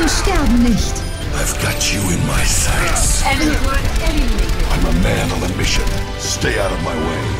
Wir sterben nicht. I've got you in my sights. I'm a man on a mission. Stay out of my way.